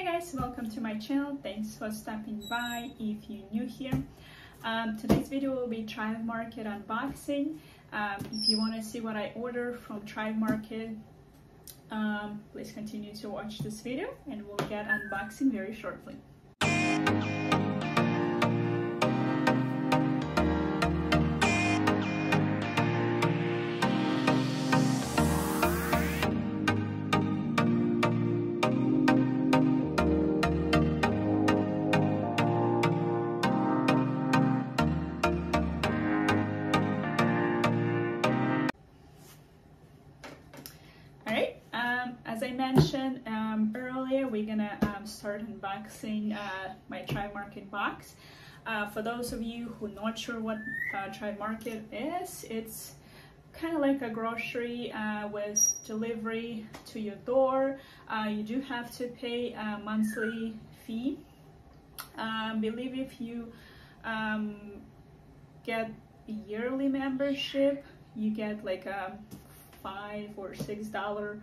Hi guys, welcome to my channel. Thanks for stopping by if you're new here. Um, today's video will be Thrive Market unboxing. Um, if you want to see what I order from Thrive Market, um, please continue to watch this video and we'll get unboxing very shortly. I mentioned um, earlier, we're gonna um, start unboxing uh, my Thrive Market box. Uh, for those of you who are not sure what uh, Thrive Market is, it's kind of like a grocery uh, with delivery to your door. Uh, you do have to pay a monthly fee. I um, believe if you um, get a yearly membership, you get like a five or six dollar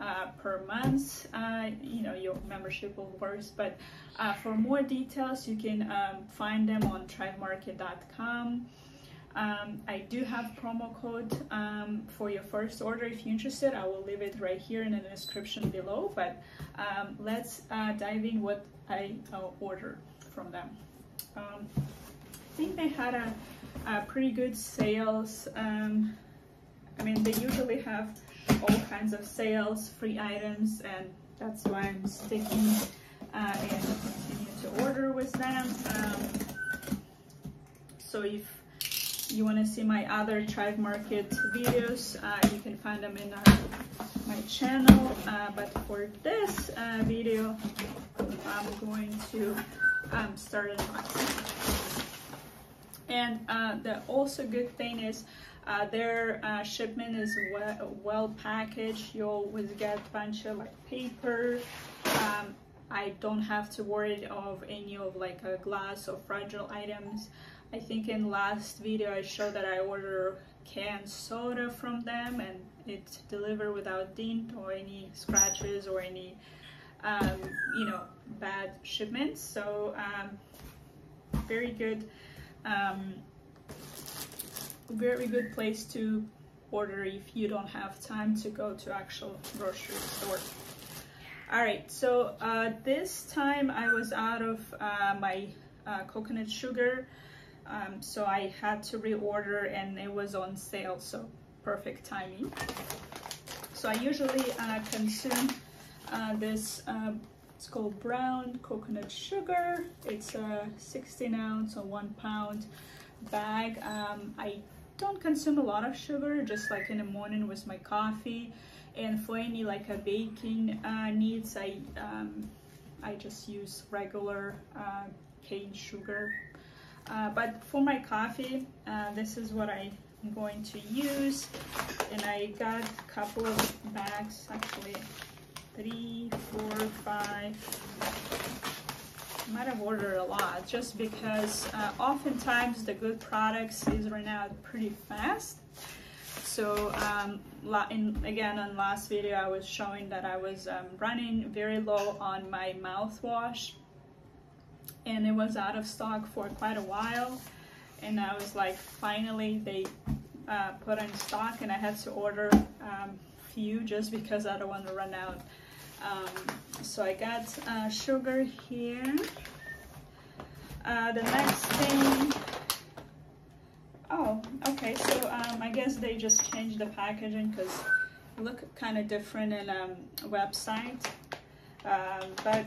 uh, per month, uh, you know, your membership will work. But uh, for more details, you can um, find them on thrivemarket.com. Um, I do have promo code um, for your first order. If you're interested, I will leave it right here in the description below. But um, let's uh, dive in what I uh, ordered from them. Um, I think they had a, a pretty good sales. I mean, they usually have all kinds of sales, free items, and that's why I'm sticking uh, and continue to order with them. Um, so if you want to see my other Thrive Market videos, uh, you can find them in our, my channel. Uh, but for this uh, video, I'm going to um, start unboxing. And uh, the also good thing is uh, their uh, shipment is well, well, packaged. You always get a bunch of like paper. Um, I don't have to worry of any of like a glass or fragile items. I think in last video I showed that I order canned soda from them and it's delivered without dent or any scratches or any um, you know bad shipments. So um, very good. Um, very good place to order if you don't have time to go to actual grocery store. All right, so uh, this time I was out of uh, my uh, coconut sugar, um, so I had to reorder and it was on sale, so perfect timing. So I usually uh, consume uh, this, uh, it's called brown coconut sugar. It's a 16 ounce or one pound bag. Um, I don't consume a lot of sugar, just like in the morning with my coffee. And for any like a baking uh, needs, I um, I just use regular uh, cane sugar. Uh, but for my coffee, uh, this is what I'm going to use. And I got a couple of bags, actually three, four, five, might have ordered a lot just because uh, oftentimes the good products is run out pretty fast. So um, in, again, on last video, I was showing that I was um, running very low on my mouthwash and it was out of stock for quite a while. And I was like, finally they uh, put in stock and I had to order um, few just because I don't want to run out. Um, so I got uh, sugar here. Uh, the next thing, oh, okay, so um, I guess they just changed the packaging because look kind of different in um, website, um, but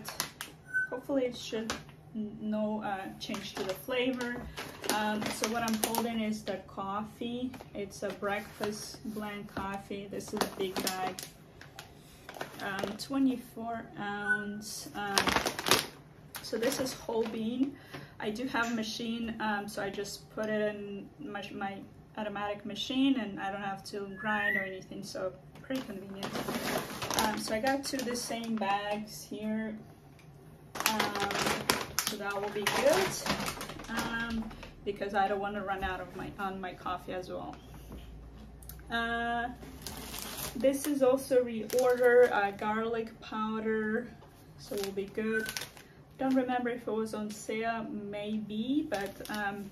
hopefully it should no uh, change to the flavor. Um, so what I'm holding is the coffee. It's a breakfast blend coffee. This is a big bag um, 24 ounce. Um, so this is whole bean. I do have a machine, um, so I just put it in my, my, automatic machine and I don't have to grind or anything, so pretty convenient. Um, so I got two of the same bags here, um, so that will be good um, because I don't want to run out of my on my coffee as well. Uh, this is also reorder uh, garlic powder. so we'll be good don't remember if it was on sale maybe but um,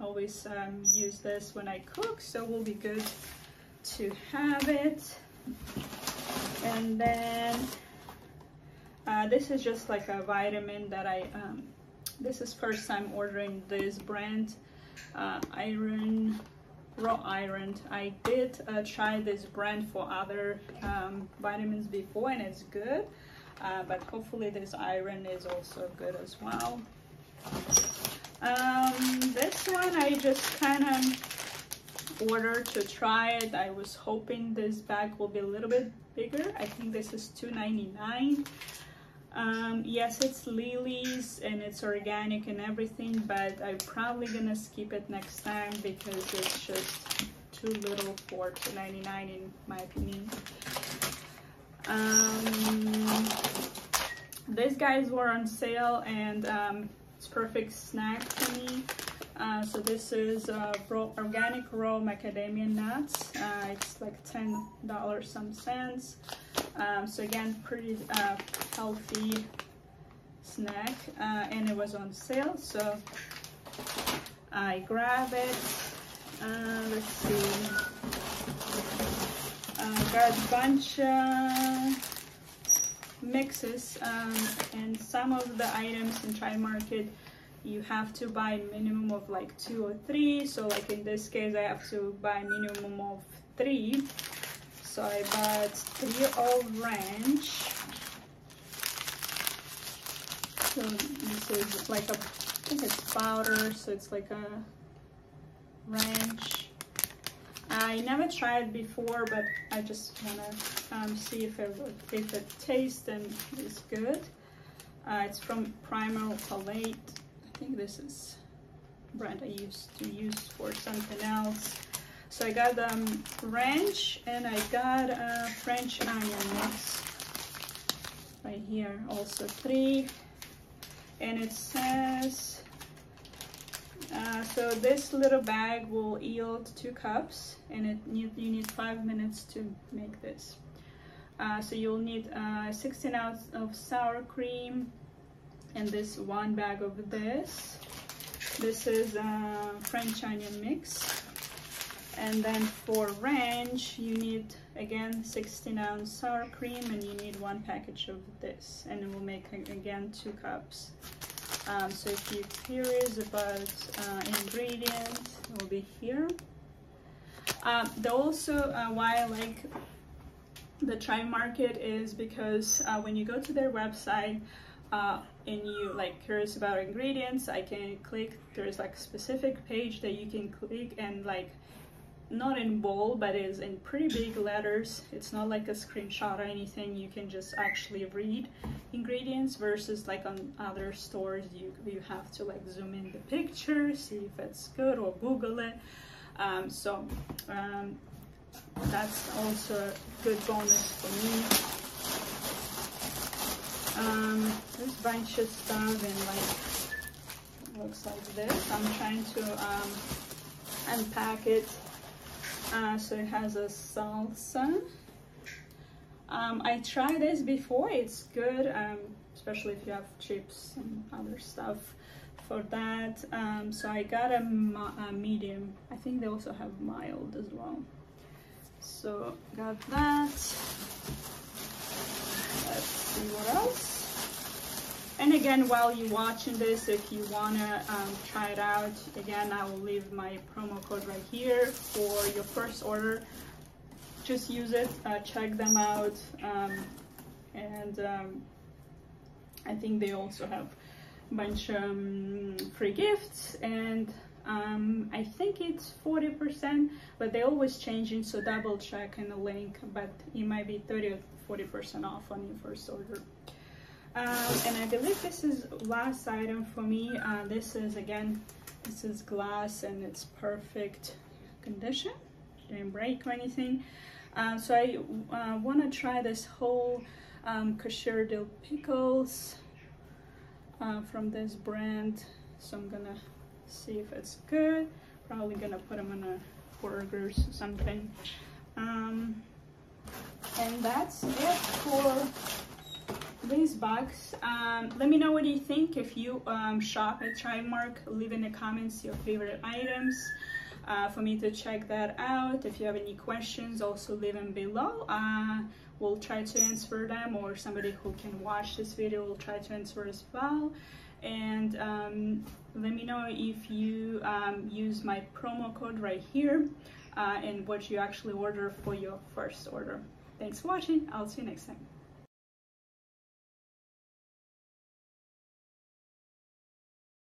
always um, use this when I cook so we'll be good to have it and then uh, this is just like a vitamin that I um, this is first time ordering this brand uh, iron raw iron. I did uh, try this brand for other um, vitamins before and it's good uh, but hopefully this iron is also good as well. Um, this one I just kind of ordered to try it. I was hoping this bag will be a little bit bigger. I think this is 2.99 um, yes it's lilies and it's organic and everything but I'm probably gonna skip it next time because it's just too little for 2.99 in my opinion. Um, these guys were on sale and um, it's perfect snack for me. Uh, so this is uh, raw, organic raw macadamia nuts. Uh, it's like ten dollars some cents um, so again pretty uh, healthy snack uh, and it was on sale so I grab it. Uh, let's see. Uh, got a bunch of mixes um, and some of the items in Thrive Market you have to buy minimum of like two or three. So like in this case I have to buy minimum of three so I bought three of ranch so this is like a I think it's powder so it's like a ranch I never tried before but I just want to um, see if it if it tastes and is good. Uh, it's from Primal Palate I think this is brand I used to use for something else so I got um, ranch and I got a French onion mix right here also three. And it says uh, so this little bag will yield two cups and it need, you need five minutes to make this. Uh, so you'll need uh, 16 ounce of sour cream and this one bag of this. This is a French onion mix and then for ranch you need again 16 ounce sour cream and you need one package of this. And it will make again two cups. Um, so if you're curious about uh, ingredients it will be here. Um, the also uh, why I like the Thrive Market is because uh, when you go to their website uh, and you like curious about ingredients I can click there's like a specific page that you can click and like not in bold but is in pretty big letters. It's not like a screenshot or anything. You can just actually read ingredients versus like on other stores you you have to like zoom in the picture see if it's good or google it. Um, so um, that's also a good bonus for me. Um, there's a bunch of stuff and like looks like this. I'm trying to um, unpack it uh, so it has a salsa. Um, I tried this before, it's good, um, especially if you have chips and other stuff for that. Um, so I got a, a, medium. I think they also have mild as well. So got that. Let's see what else. And again, while you're watching this, if you wanna um, try it out, again, I will leave my promo code right here for your first order. Just use it, uh, check them out. Um, and um, I think they also have a bunch of um, free gifts and um, I think it's 40%, but they're always changing, so double check in the link, but it might be 30 or 40% off on your first order. Um, and I believe this is last item for me. Uh, this is again, this is glass and it's perfect condition. Didn't break or anything. Uh, so I uh, want to try this whole um, kosher dill pickles uh, from this brand. So I'm gonna see if it's good. Probably gonna put them on a burgers or something. Um, and that's it for this box. Um, let me know what you think. If you um, shop at Thrive Market, leave in the comments your favorite items uh, for me to check that out. If you have any questions, also leave them below. Uh, we'll try to answer them or somebody who can watch this video will try to answer as well. And um, let me know if you um, use my promo code right here uh, and what you actually order for your first order. Thanks for watching. I'll see you next time.